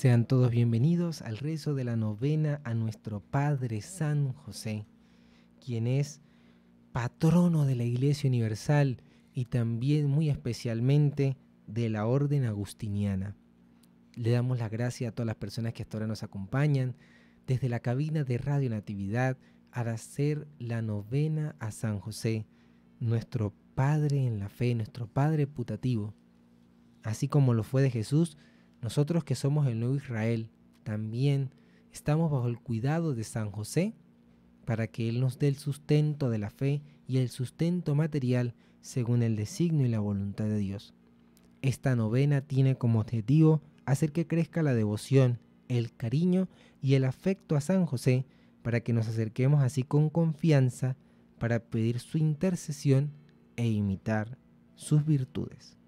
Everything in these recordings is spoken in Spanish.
Sean todos bienvenidos al rezo de la novena a nuestro Padre San José, quien es patrono de la Iglesia Universal y también muy especialmente de la Orden Agustiniana. Le damos la gracia a todas las personas que hasta ahora nos acompañan desde la cabina de Radio Natividad a hacer la novena a San José, nuestro Padre en la fe, nuestro Padre putativo. Así como lo fue de Jesús, nosotros que somos el nuevo Israel, también estamos bajo el cuidado de San José para que Él nos dé el sustento de la fe y el sustento material según el designio y la voluntad de Dios. Esta novena tiene como objetivo hacer que crezca la devoción, el cariño y el afecto a San José para que nos acerquemos así con confianza para pedir su intercesión e imitar sus virtudes.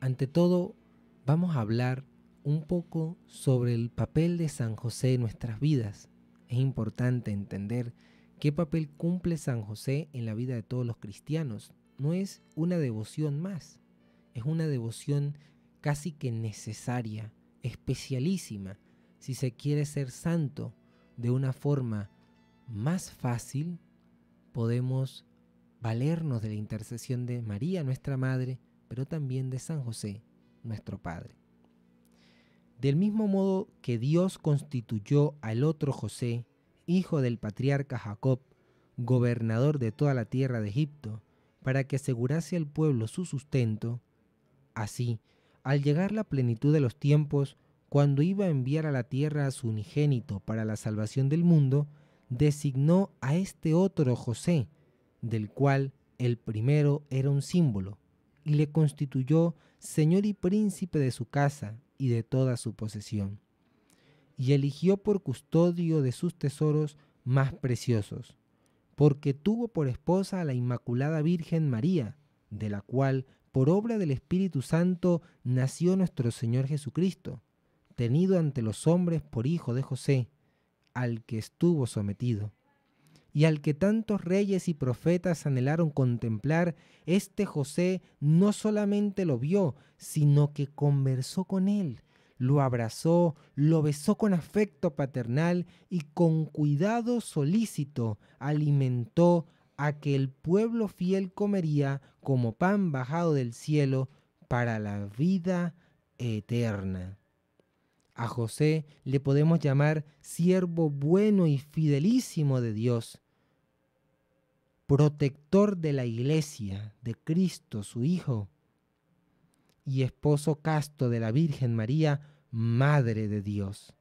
Ante todo, vamos a hablar un poco sobre el papel de San José en nuestras vidas. Es importante entender qué papel cumple San José en la vida de todos los cristianos. No es una devoción más, es una devoción casi que necesaria, especialísima, si se quiere ser santo de una forma más fácil, podemos valernos de la intercesión de María, nuestra Madre, pero también de San José, nuestro Padre. Del mismo modo que Dios constituyó al otro José, hijo del patriarca Jacob, gobernador de toda la tierra de Egipto, para que asegurase al pueblo su sustento, así, al llegar la plenitud de los tiempos, cuando iba a enviar a la tierra a su unigénito para la salvación del mundo, designó a este otro José, del cual el primero era un símbolo, y le constituyó señor y príncipe de su casa y de toda su posesión. Y eligió por custodio de sus tesoros más preciosos, porque tuvo por esposa a la Inmaculada Virgen María, de la cual, por obra del Espíritu Santo, nació nuestro Señor Jesucristo, tenido ante los hombres por hijo de José, al que estuvo sometido y al que tantos reyes y profetas anhelaron contemplar, este José no solamente lo vio, sino que conversó con él, lo abrazó, lo besó con afecto paternal y con cuidado solícito alimentó a que el pueblo fiel comería como pan bajado del cielo para la vida eterna. A José le podemos llamar siervo bueno y fidelísimo de Dios, protector de la iglesia, de Cristo su Hijo, y esposo casto de la Virgen María, Madre de Dios,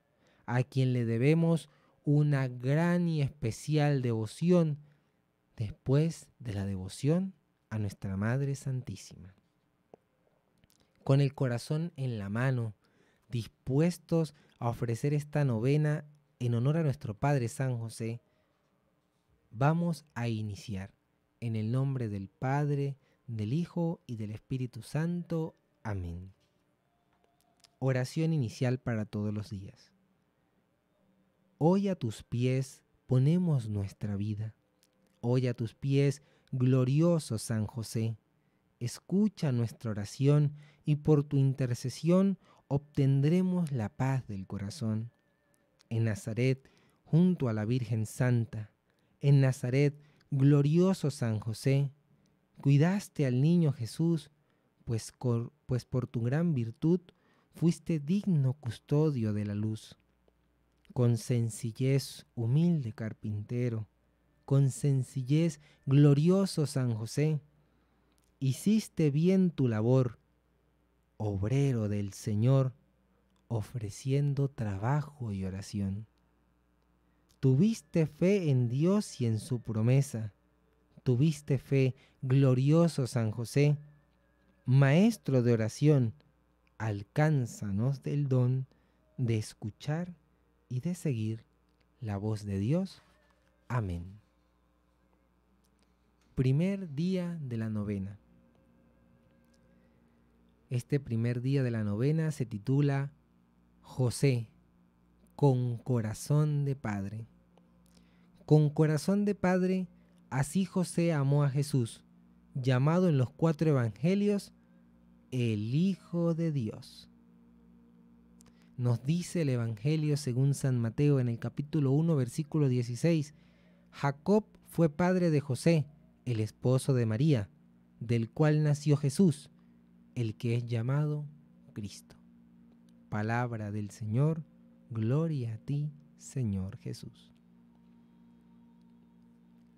a quien le debemos una gran y especial devoción después de la devoción a nuestra Madre Santísima. Con el corazón en la mano, dispuestos a ofrecer esta novena en honor a nuestro Padre San José, vamos a iniciar. En el nombre del Padre, del Hijo y del Espíritu Santo. Amén. Oración inicial para todos los días. Hoy a tus pies ponemos nuestra vida. Hoy a tus pies, glorioso San José, escucha nuestra oración y por tu intercesión obtendremos la paz del corazón. En Nazaret, junto a la Virgen Santa, en Nazaret, glorioso San José, cuidaste al niño Jesús, pues, pues por tu gran virtud fuiste digno custodio de la luz. Con sencillez humilde carpintero, con sencillez glorioso San José, hiciste bien tu labor obrero del Señor, ofreciendo trabajo y oración. Tuviste fe en Dios y en su promesa. Tuviste fe, glorioso San José, Maestro de oración, alcánzanos del don de escuchar y de seguir la voz de Dios. Amén. Primer día de la novena. Este primer día de la novena se titula José, con corazón de Padre. Con corazón de Padre, así José amó a Jesús, llamado en los cuatro evangelios el Hijo de Dios. Nos dice el Evangelio según San Mateo en el capítulo 1, versículo 16. Jacob fue padre de José, el esposo de María, del cual nació Jesús, el que es llamado Cristo. Palabra del Señor, gloria a ti, Señor Jesús.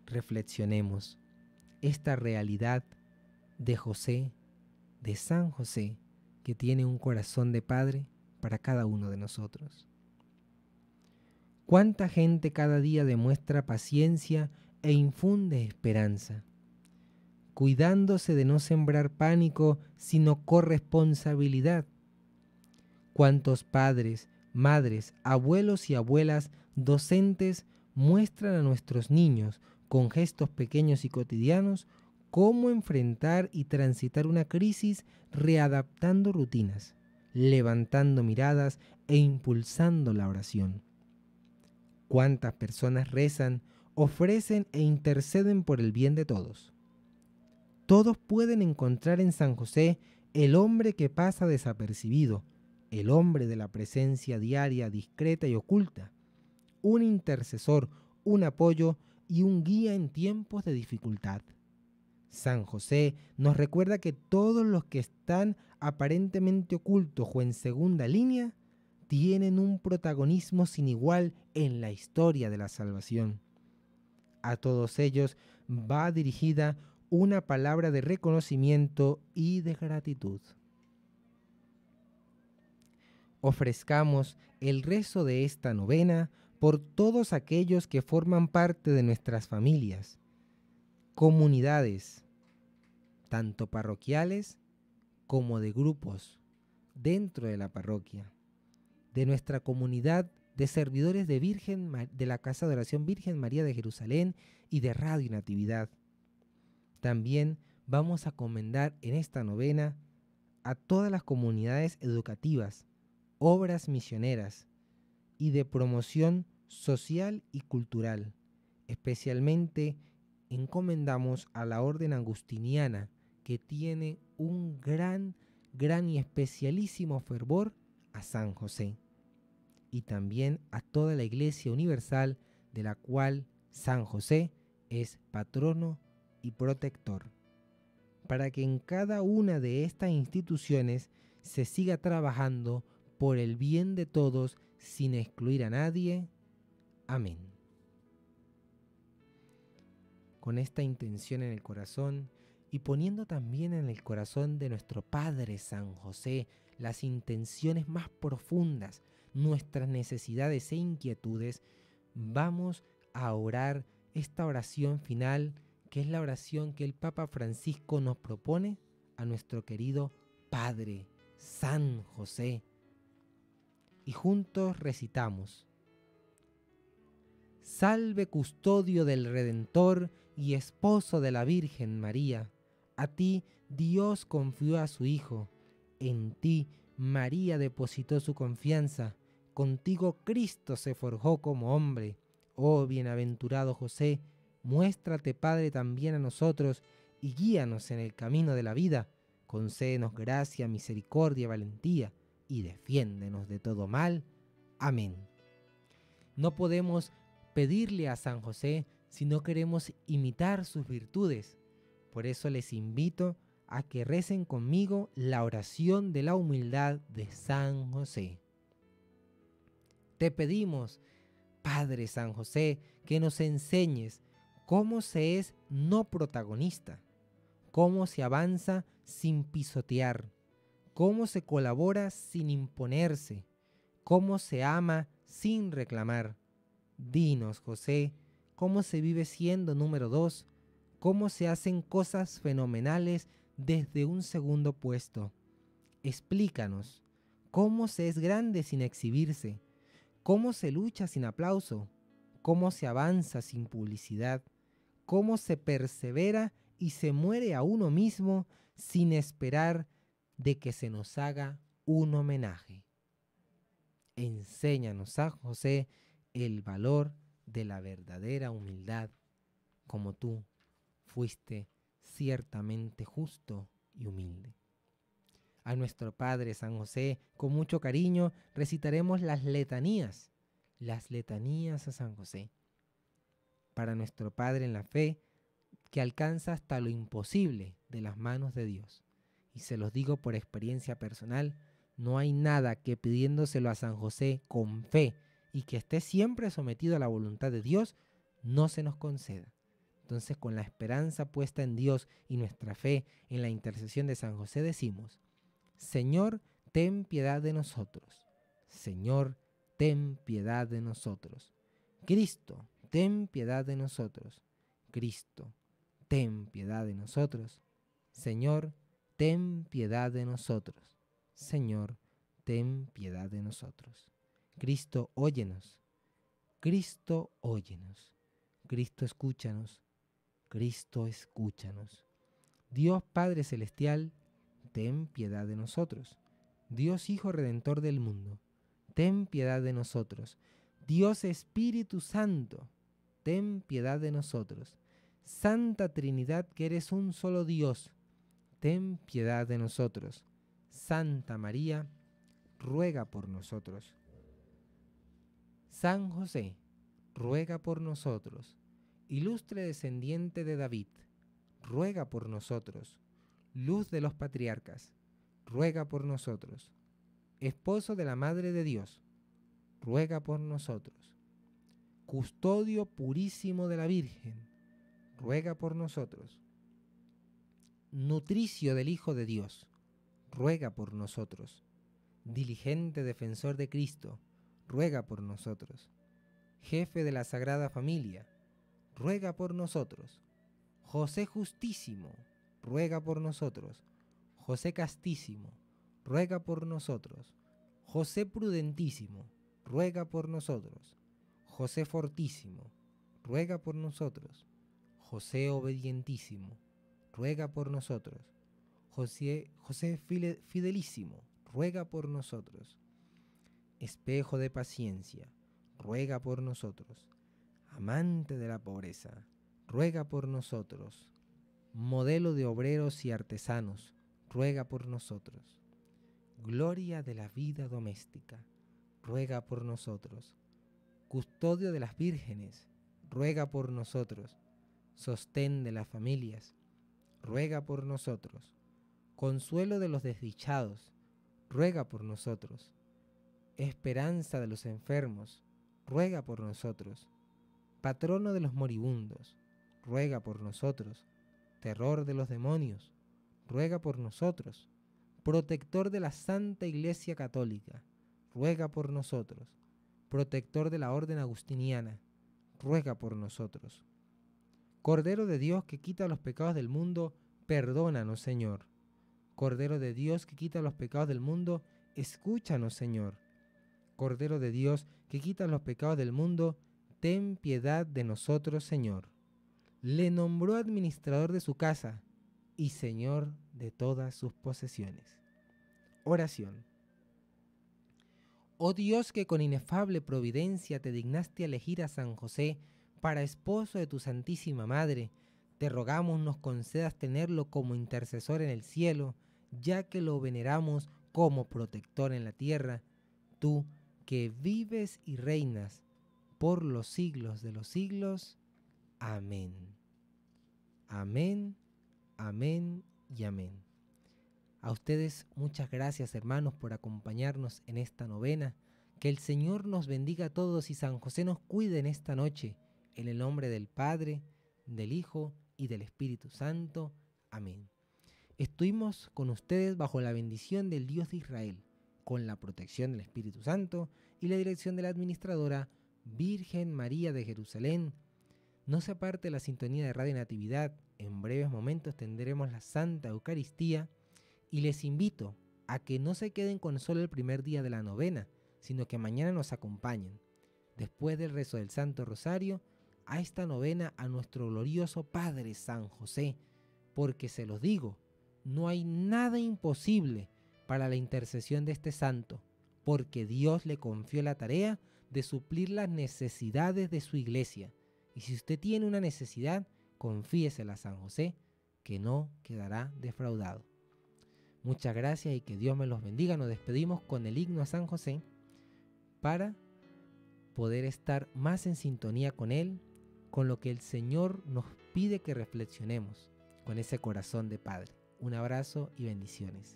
Reflexionemos esta realidad de José, de San José, que tiene un corazón de padre para cada uno de nosotros. ¿Cuánta gente cada día demuestra paciencia e infunde esperanza? Cuidándose de no sembrar pánico, sino corresponsabilidad. ¿Cuántos padres, madres, abuelos y abuelas, docentes muestran a nuestros niños con gestos pequeños y cotidianos cómo enfrentar y transitar una crisis readaptando rutinas? levantando miradas e impulsando la oración. ¿Cuántas personas rezan, ofrecen e interceden por el bien de todos? Todos pueden encontrar en San José el hombre que pasa desapercibido, el hombre de la presencia diaria, discreta y oculta, un intercesor, un apoyo y un guía en tiempos de dificultad. San José nos recuerda que todos los que están aparentemente ocultos o en segunda línea tienen un protagonismo sin igual en la historia de la salvación. A todos ellos va dirigida una palabra de reconocimiento y de gratitud. Ofrezcamos el rezo de esta novena por todos aquellos que forman parte de nuestras familias, comunidades, tanto parroquiales como de grupos dentro de la parroquia, de nuestra comunidad de servidores de Virgen de la Casa de Oración Virgen María de Jerusalén y de Radio Natividad. También vamos a comendar en esta novena a todas las comunidades educativas, obras misioneras y de promoción social y cultural, especialmente encomendamos a la orden agustiniana que tiene un gran, gran y especialísimo fervor a San José y también a toda la Iglesia Universal de la cual San José es patrono y protector, para que en cada una de estas instituciones se siga trabajando por el bien de todos sin excluir a nadie. Amén. Con esta intención en el corazón y poniendo también en el corazón de nuestro Padre San José las intenciones más profundas, nuestras necesidades e inquietudes, vamos a orar esta oración final, que es la oración que el Papa Francisco nos propone a nuestro querido Padre San José. Y juntos recitamos. Salve custodio del Redentor y esposo de la Virgen María. A ti Dios confió a su Hijo. En ti María depositó su confianza. Contigo Cristo se forjó como hombre. Oh bienaventurado José, muéstrate Padre también a nosotros y guíanos en el camino de la vida. Concédenos gracia, misericordia, valentía y defiéndenos de todo mal. Amén. No podemos pedirle a San José si no queremos imitar sus virtudes. Por eso les invito a que recen conmigo la oración de la humildad de San José. Te pedimos, Padre San José, que nos enseñes cómo se es no protagonista, cómo se avanza sin pisotear, cómo se colabora sin imponerse, cómo se ama sin reclamar. Dinos, José, cómo se vive siendo número dos, cómo se hacen cosas fenomenales desde un segundo puesto. Explícanos cómo se es grande sin exhibirse, cómo se lucha sin aplauso, cómo se avanza sin publicidad, cómo se persevera y se muere a uno mismo sin esperar de que se nos haga un homenaje. Enséñanos a José el valor de la verdadera humildad, como tú fuiste ciertamente justo y humilde. a nuestro Padre San José, con mucho cariño recitaremos las letanías, las letanías a San José. Para nuestro Padre en la fe, que alcanza hasta lo imposible de las manos de Dios. Y se los digo por experiencia personal, no hay nada que pidiéndoselo a San José con fe y que esté siempre sometido a la voluntad de Dios, no se nos conceda. Entonces, con la esperanza puesta en Dios y nuestra fe en la intercesión de San José, decimos, Señor, ten piedad de nosotros. Señor, ten piedad de nosotros. Cristo, ten piedad de nosotros. Cristo, ten piedad de nosotros. Señor, ten piedad de nosotros. Señor, ten piedad de nosotros. Cristo, óyenos. Cristo, óyenos. Cristo, escúchanos. Cristo, escúchanos. Dios Padre Celestial, ten piedad de nosotros. Dios Hijo Redentor del mundo, ten piedad de nosotros. Dios Espíritu Santo, ten piedad de nosotros. Santa Trinidad, que eres un solo Dios, ten piedad de nosotros. Santa María, ruega por nosotros. San José, ruega por nosotros. Ilustre descendiente de David, ruega por nosotros. Luz de los patriarcas, ruega por nosotros. Esposo de la Madre de Dios, ruega por nosotros. Custodio purísimo de la Virgen, ruega por nosotros. Nutricio del Hijo de Dios, ruega por nosotros. Diligente defensor de Cristo, ruega por nosotros. Jefe de la Sagrada Familia, ruega por nosotros. José Justísimo, ruega por nosotros. José Castísimo, ruega por nosotros. José Prudentísimo, ruega por nosotros. José Fortísimo, ruega por nosotros. José Obedientísimo, ruega por nosotros. José, José Fidelísimo, ruega por nosotros. Espejo de paciencia, ruega por nosotros amante de la pobreza, ruega por nosotros. Modelo de obreros y artesanos, ruega por nosotros. Gloria de la vida doméstica, ruega por nosotros. Custodio de las vírgenes, ruega por nosotros. Sostén de las familias, ruega por nosotros. Consuelo de los desdichados, ruega por nosotros. Esperanza de los enfermos, ruega por nosotros patrono de los moribundos, ruega por nosotros, terror de los demonios, ruega por nosotros, protector de la Santa Iglesia Católica, ruega por nosotros, protector de la Orden Agustiniana, ruega por nosotros. Cordero de Dios que quita los pecados del mundo, perdónanos, Señor. Cordero de Dios que quita los pecados del mundo, escúchanos, Señor. Cordero de Dios que quita los pecados del mundo, ten piedad de nosotros, Señor. Le nombró administrador de su casa y Señor de todas sus posesiones. Oración. Oh Dios que con inefable providencia te dignaste elegir a San José para esposo de tu Santísima Madre, te rogamos nos concedas tenerlo como intercesor en el cielo, ya que lo veneramos como protector en la tierra, tú que vives y reinas por los siglos de los siglos. Amén. Amén, amén y amén. A ustedes muchas gracias hermanos por acompañarnos en esta novena. Que el Señor nos bendiga a todos y San José nos cuide en esta noche. En el nombre del Padre, del Hijo y del Espíritu Santo. Amén. Estuvimos con ustedes bajo la bendición del Dios de Israel, con la protección del Espíritu Santo y la dirección de la administradora Virgen María de Jerusalén. No se aparte la sintonía de Radio Natividad. En breves momentos tendremos la Santa Eucaristía y les invito a que no se queden con solo el primer día de la novena, sino que mañana nos acompañen, después del rezo del Santo Rosario, a esta novena a nuestro glorioso Padre San José, porque se los digo, no hay nada imposible para la intercesión de este santo, porque Dios le confió la tarea de suplir las necesidades de su iglesia. Y si usted tiene una necesidad, confíesela a San José, que no quedará defraudado. Muchas gracias y que Dios me los bendiga. Nos despedimos con el himno a San José para poder estar más en sintonía con Él, con lo que el Señor nos pide que reflexionemos, con ese corazón de Padre. Un abrazo y bendiciones.